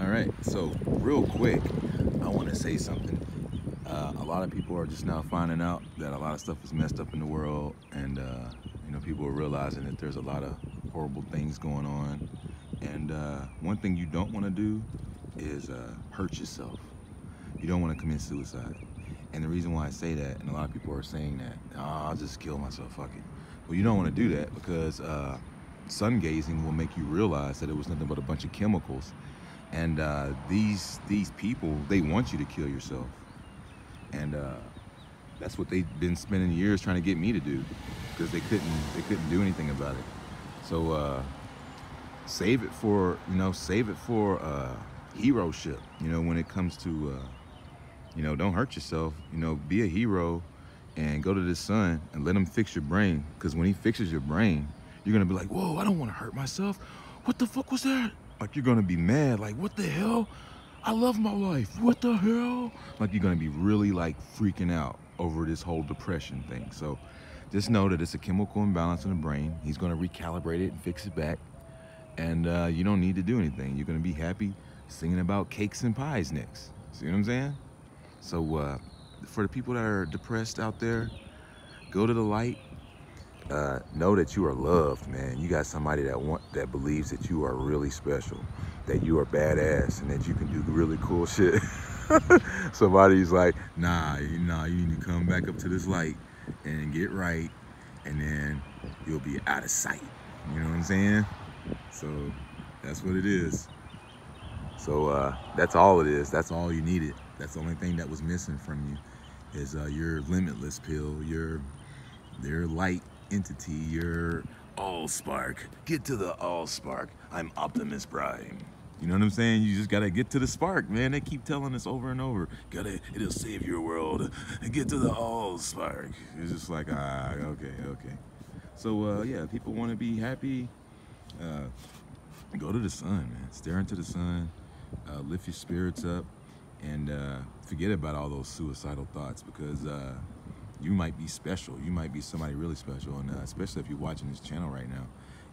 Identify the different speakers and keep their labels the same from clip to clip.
Speaker 1: All right, so real quick, I want to say something. Uh, a lot of people are just now finding out that a lot of stuff is messed up in the world, and uh, you know, people are realizing that there's a lot of horrible things going on. And uh, one thing you don't want to do is uh, hurt yourself. You don't want to commit suicide. And the reason why I say that, and a lot of people are saying that, oh, I'll just kill myself, fuck it. Well, you don't want to do that because uh, sun gazing will make you realize that it was nothing but a bunch of chemicals and uh, these these people they want you to kill yourself. And uh, that's what they've been spending years trying to get me to do because they couldn't they couldn't do anything about it. So uh, save it for you know save it for uh, hero ship you know when it comes to uh, you know don't hurt yourself you know be a hero and go to the sun and let him fix your brain. Because when he fixes your brain you're gonna be like whoa i don't want to hurt myself. What the fuck was that like you're gonna be mad, like what the hell? I love my life. What the hell? Like you're gonna be really like freaking out over this whole depression thing. So just know that it's a chemical imbalance in the brain. He's gonna recalibrate it and fix it back. And uh, you don't need to do anything. You're gonna be happy singing about cakes and pies next. See what I'm saying? So uh, for the people that are depressed out there, go to the light, uh, know that you are loved, man. You got somebody that want that believes that you are really special, that you are badass, and that you can do really cool shit. Somebody's like, nah, you nah, you need to come back up to this light and get right, and then you'll be out of sight. You know what I'm saying? So that's what it is. So uh, that's all it is. That's all you needed. That's the only thing that was missing from you is uh, your limitless pill, your your light entity, your Allspark. Get to the Allspark. I'm Optimus Prime. You know what I'm saying? You just gotta get to the spark, man. They keep telling us over and over. Gotta, it'll save your world. Get to the Allspark. It's just like, ah, okay, okay. So uh, yeah, people want to be happy. Uh, go to the sun, man. Stare into the sun. Uh, lift your spirits up, and uh, forget about all those suicidal thoughts because uh, you might be special. You might be somebody really special, and uh, especially if you're watching this channel right now,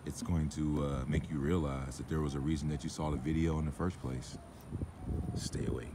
Speaker 1: it's going to uh, make you realize that there was a reason that you saw the video in the first place. Stay awake.